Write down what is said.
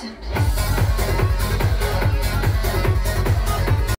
Simply.